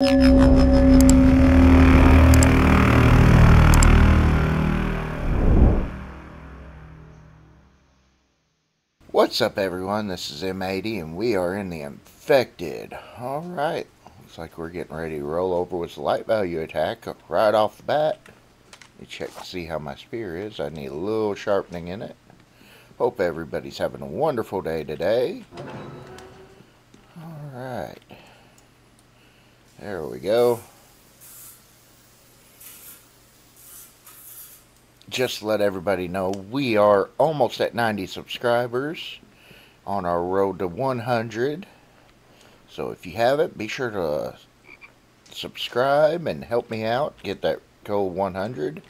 What's up everyone, this is M80 and we are in the Infected. Alright, looks like we're getting ready to roll over with the light value attack right off the bat. Let me check to see how my spear is, I need a little sharpening in it. Hope everybody's having a wonderful day today. Alright, there we go. just let everybody know we are almost at 90 subscribers on our road to 100 so if you haven't be sure to subscribe and help me out get that goal 100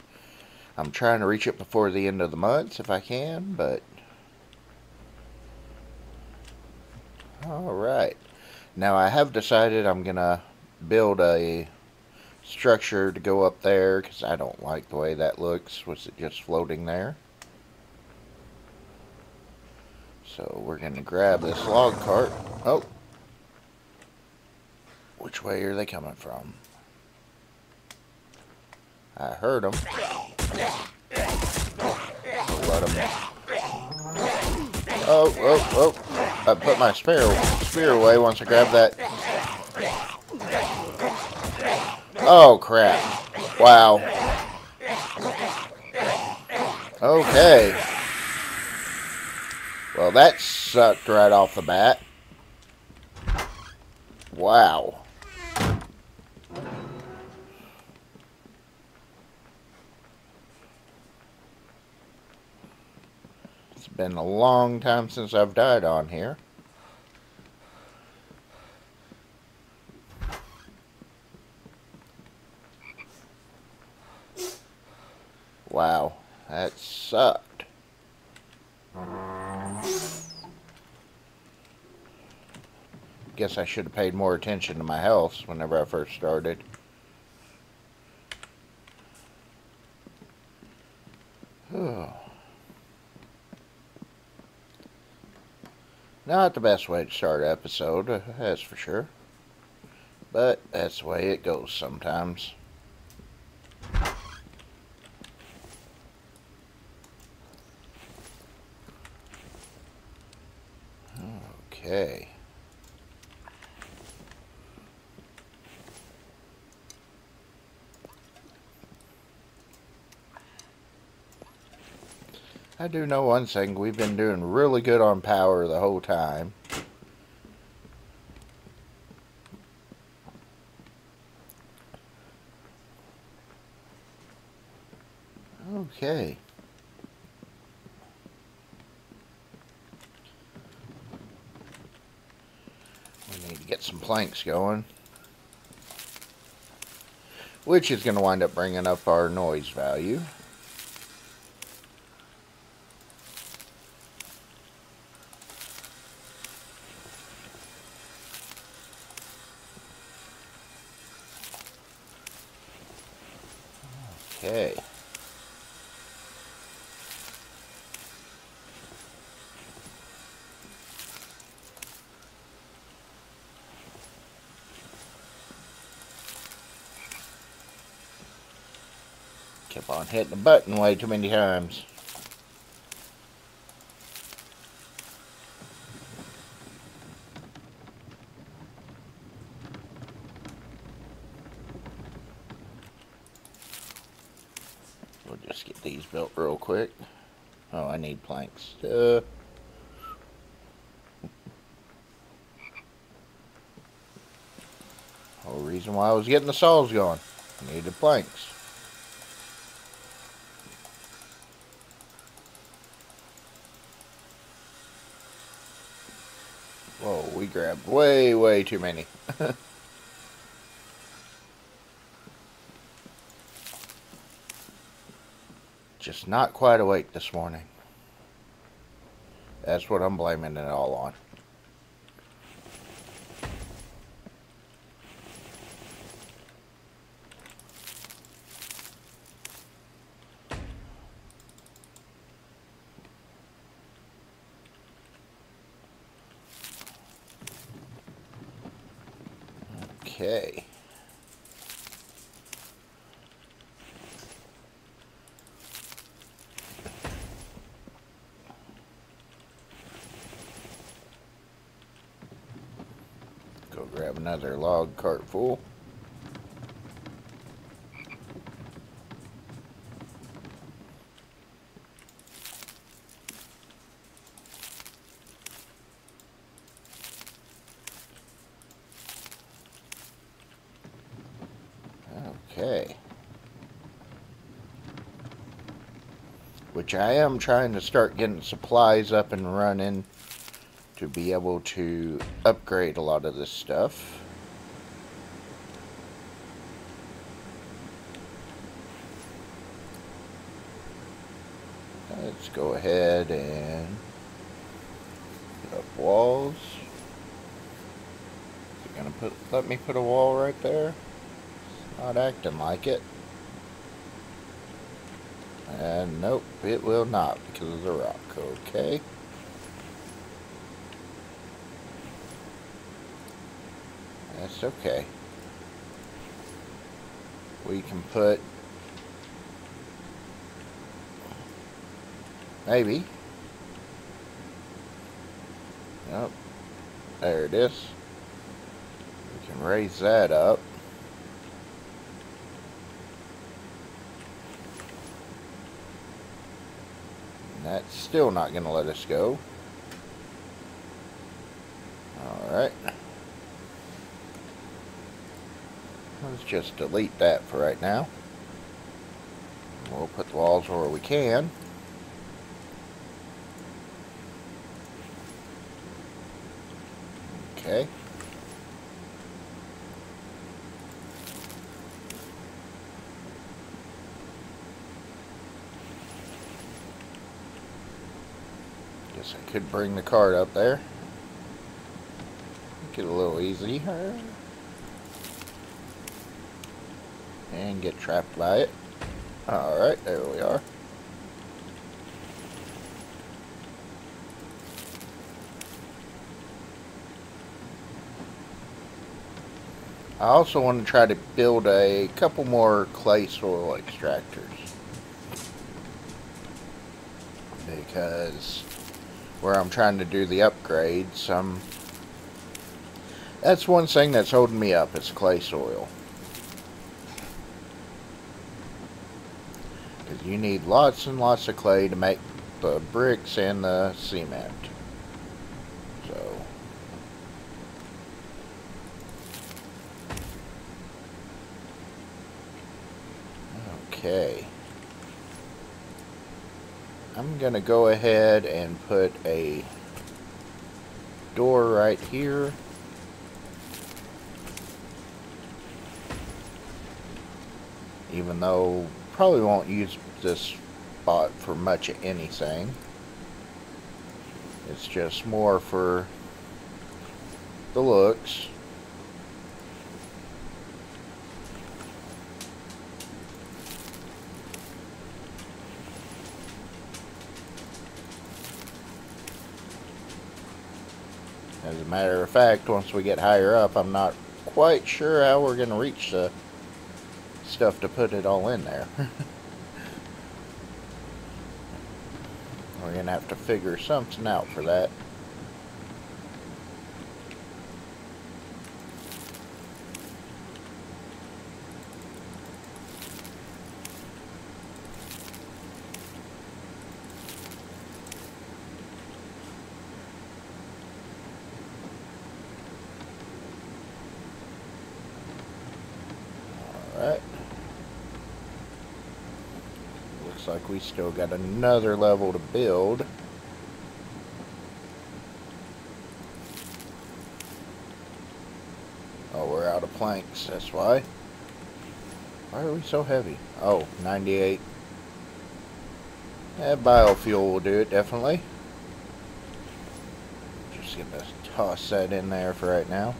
I'm trying to reach it before the end of the month if I can but alright now I have decided I'm gonna build a structure to go up there because I don't like the way that looks Was it just floating there. So we're going to grab this log cart. Oh. Which way are they coming from? I heard them. let them. Oh, oh, oh. I put my spear, spear away once I grab that Oh, crap. Wow. Okay. Well, that sucked right off the bat. Wow. It's been a long time since I've died on here. Wow, that sucked. Guess I should have paid more attention to my health whenever I first started. Not the best way to start an episode, that's for sure. But that's the way it goes sometimes. Okay. I do know one thing, we've been doing really good on power the whole time. Okay. We need to get some planks going. Which is going to wind up bringing up our noise value. Okay. On hitting the button way too many times. We'll just get these built real quick. Oh, I need planks. Uh, whole reason why I was getting the saws going. I needed planks. Whoa, we grabbed way, way too many. Just not quite awake this morning. That's what I'm blaming it all on. Okay. Go grab another log cart full. Which I am trying to start getting supplies up and running to be able to upgrade a lot of this stuff. Let's go ahead and put up walls. Is it gonna put let me put a wall right there? It's not acting like it. And nope, it will not because of the rock. Okay. That's okay. We can put maybe. Yep. There it is. We can raise that up. And that's still not going to let us go. Alright. Let's just delete that for right now. We'll put the walls where we can. Okay. Guess I could bring the cart up there. Get a little easier and get trapped by it. Alright, there we are. I also want to try to build a couple more clay soil extractors. Because where I'm trying to do the upgrades, um, that's one thing that's holding me up, It's clay soil. Because you need lots and lots of clay to make the bricks and the cement. So, okay. I'm going to go ahead and put a door right here. Even though probably won't use this spot for much of anything. It's just more for the looks. Matter of fact, once we get higher up, I'm not quite sure how we're going to reach the stuff to put it all in there. We're going to have to figure something out for that. Alright. Looks like still got another level to build. Oh, we're out of planks, that's why. Why are we so heavy? Oh, 98. Yeah, biofuel will do it, definitely. Just gonna toss that in there for right now.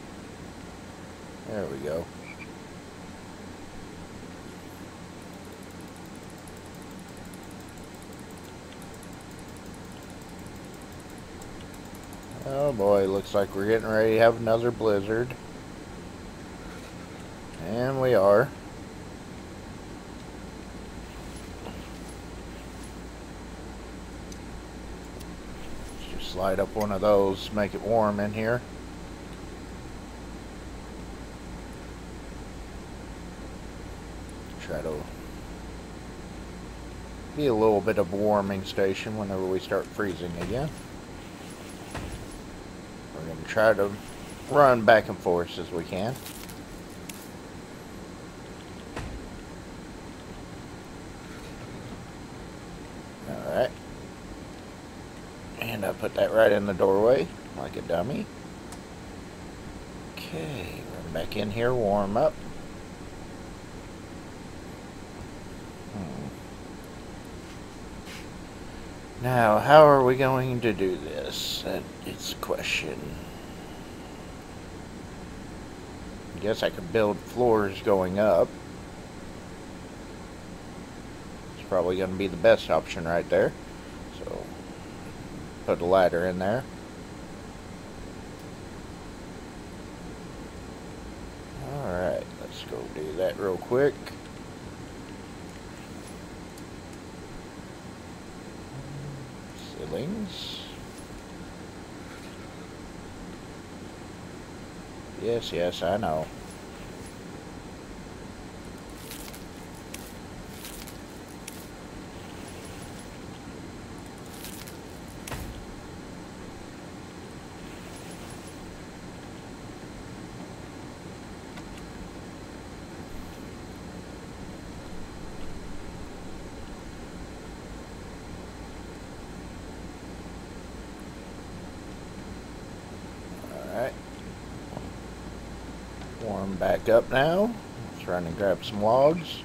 There we go. Oh boy, looks like we're getting ready to have another blizzard. And we are. Let's just light up one of those, make it warm in here. Try to be a little bit of a warming station whenever we start freezing again. We're going to try to run back and forth as we can. Alright. And I put that right in the doorway, like a dummy. Okay, run back in here, warm up. Now, how are we going to do this? Is a question. I guess I could build floors going up. It's probably going to be the best option right there. So, put a ladder in there. Alright, let's go do that real quick. Ceilings. Yes, yes, I know. Warm back up now. Trying to grab some logs.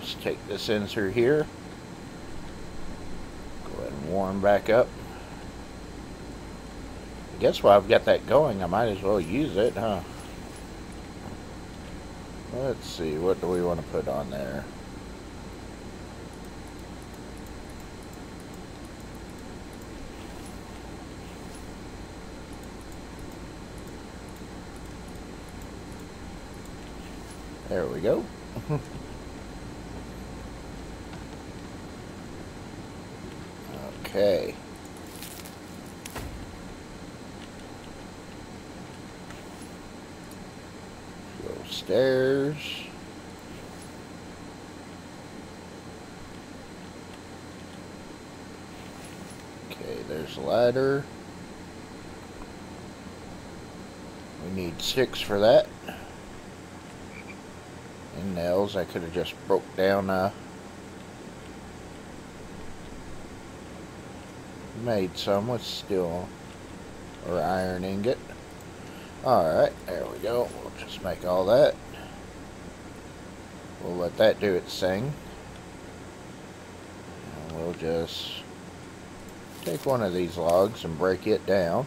Just take this insert here. Go ahead and warm back up guess while I've got that going, I might as well use it, huh? Let's see, what do we want to put on there? There we go. okay. Stairs. Okay, there's a ladder. We need six for that. And nails, I could have just broke down uh, made some with steel or iron ingot. Alright, there we go. Just make all that. We'll let that do its thing. And we'll just take one of these logs and break it down.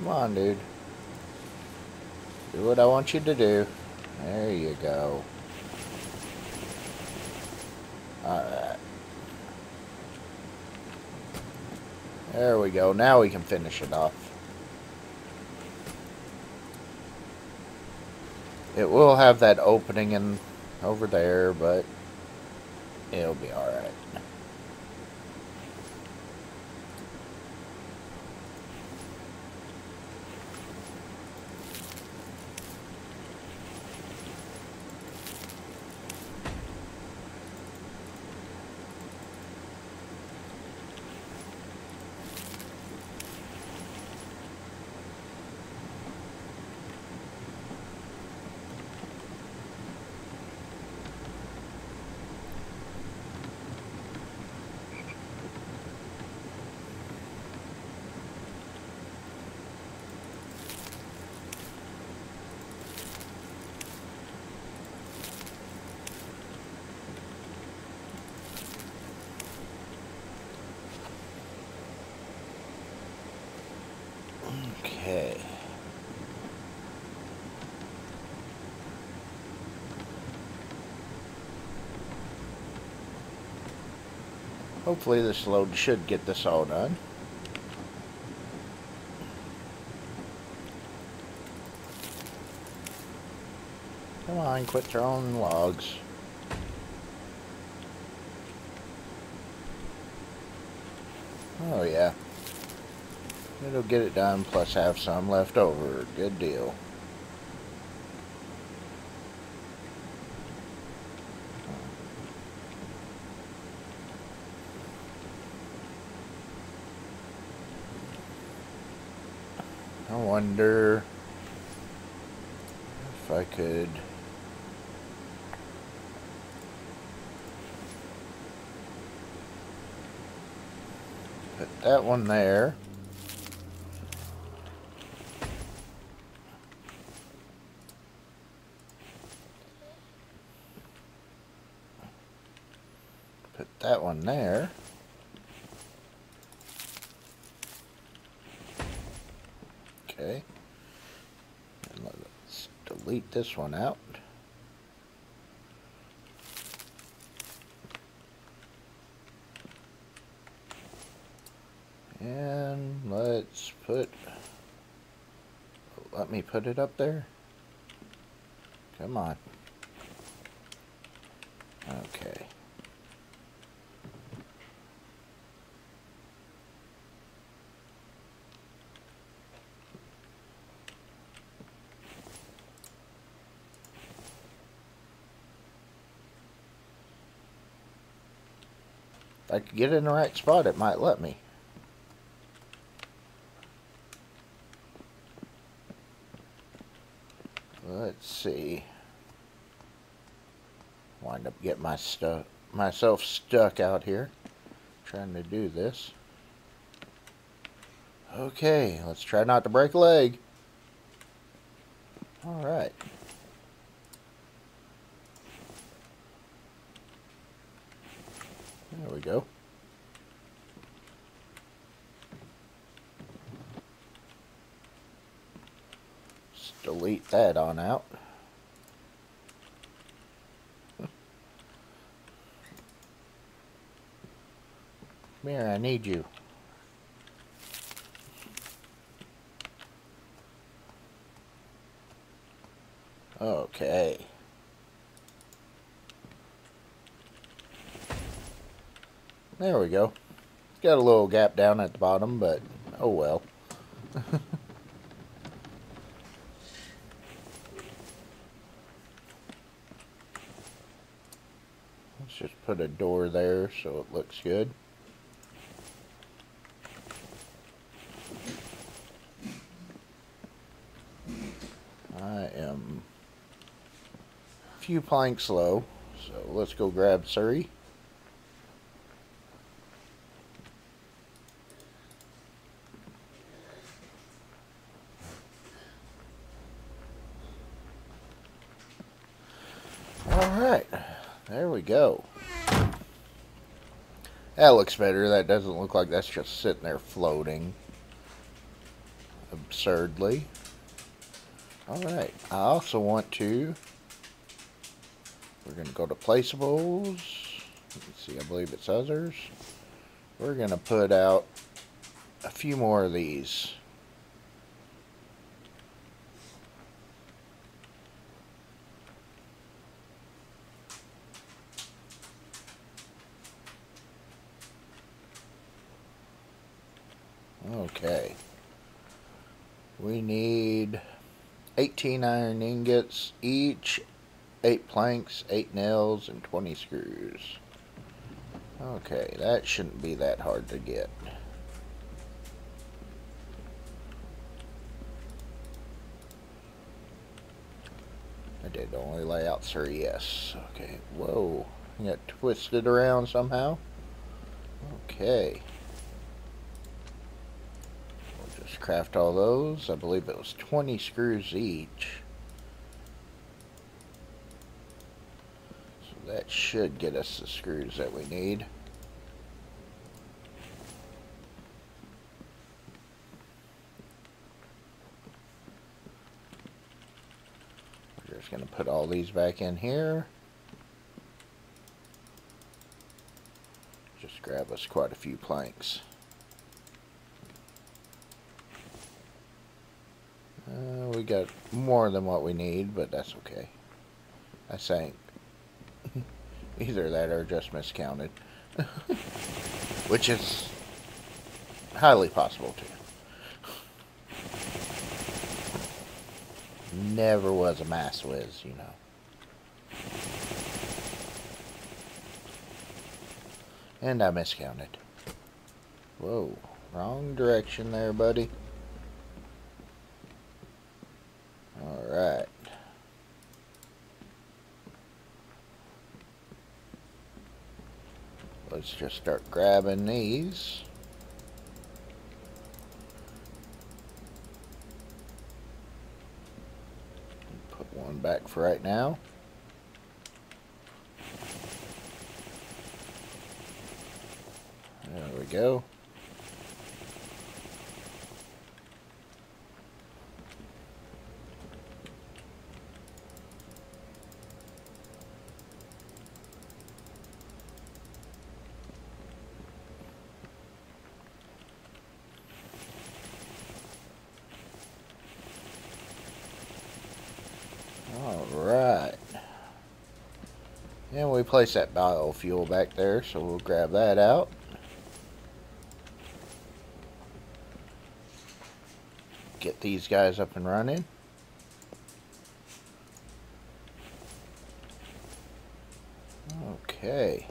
Come on, dude. Do what I you to do. There you go. Alright. There we go. Now we can finish it off. It will have that opening in over there, but it'll be alright. Hopefully this load should get this all done. Come on, quit throwing logs. Oh yeah. It'll get it done, plus have some left over. Good deal. Wonder if I could put that one there. Put that one there. Okay. And let's this one out. And let's put, let me put it up there. Come on. Okay. I could get in the right spot, it might let me. Let's see. Wind up getting my stuff myself stuck out here trying to do this. Okay, let's try not to break a leg. Alright. There we go. Let's delete that on out. Come here, I need you. Okay. There we go. It's got a little gap down at the bottom, but oh well. Let's just put a door there so it looks good. I am a few planks low, so let's go grab Surrey. Alright, there we go. That looks better. That doesn't look like that's just sitting there floating absurdly. Alright, I also want to, we're going to go to placeables. Let's see, I believe it's others. We're going to put out a few more of these. Okay. We need 18 iron ingots each, 8 planks, 8 nails, and 20 screws. Okay, that shouldn't be that hard to get. I did only lay out three, yes. Okay, whoa. I got twisted around somehow. Okay. Craft all those. I believe it was 20 screws each. So that should get us the screws that we need. We're just going to put all these back in here. Just grab us quite a few planks. Uh, we got more than what we need, but that's okay. I think either that or just miscounted. Which is highly possible too. Never was a mass whiz, you know. And I miscounted. Whoa, wrong direction there, buddy. Alright. Let's just start grabbing these. Put one back for right now. There we go. Alright. And we place that biofuel back there, so we'll grab that out. Get these guys up and running. Okay.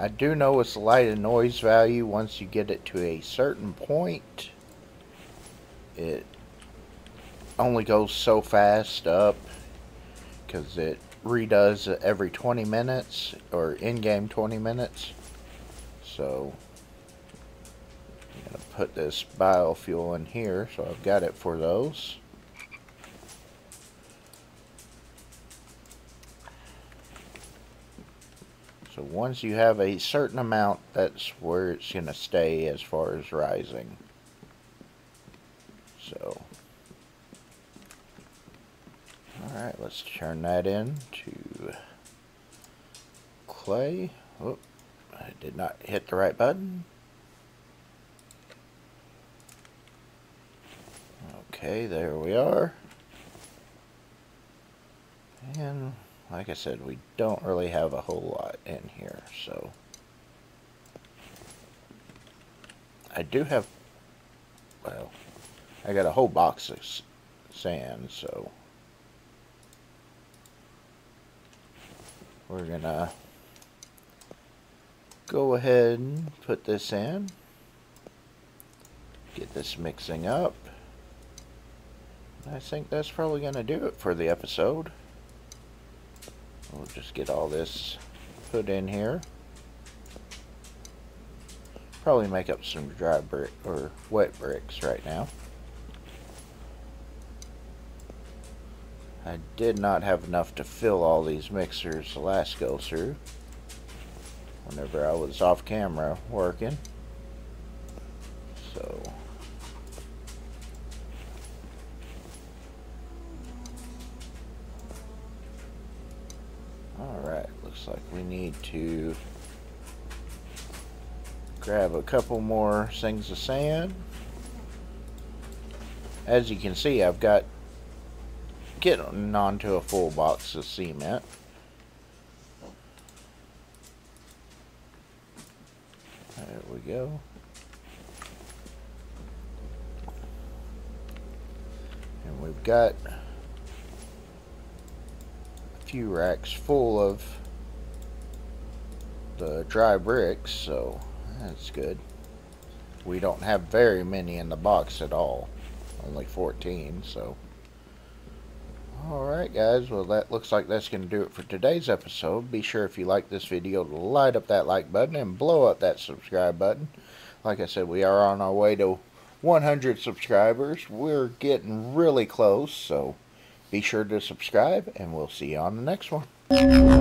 I do know it's light and noise value once you get it to a certain point. It only goes so fast up because it redoes every 20 minutes or in-game 20 minutes. So I'm going to put this biofuel in here so I've got it for those. So once you have a certain amount, that's where it's going to stay as far as rising. So, alright, let's turn that in to clay. Oh, I did not hit the right button. Okay, there we are. And like I said, we don't really have a whole lot in here, so. I do have, well, I got a whole box of sand, so. We're gonna go ahead and put this in. Get this mixing up. I think that's probably going to do it for the episode. We'll just get all this put in here. Probably make up some dry brick or wet bricks right now. I did not have enough to fill all these mixers the last go through whenever I was off camera working. So Looks like we need to grab a couple more things of sand. As you can see, I've got getting onto a full box of cement. There we go. And we've got a few racks full of the dry bricks, so that's good. We don't have very many in the box at all. Only 14, so. Alright guys, well that looks like that's going to do it for today's episode. Be sure if you like this video to light up that like button and blow up that subscribe button. Like I said, we are on our way to 100 subscribers. We're getting really close, so be sure to subscribe and we'll see you on the next one.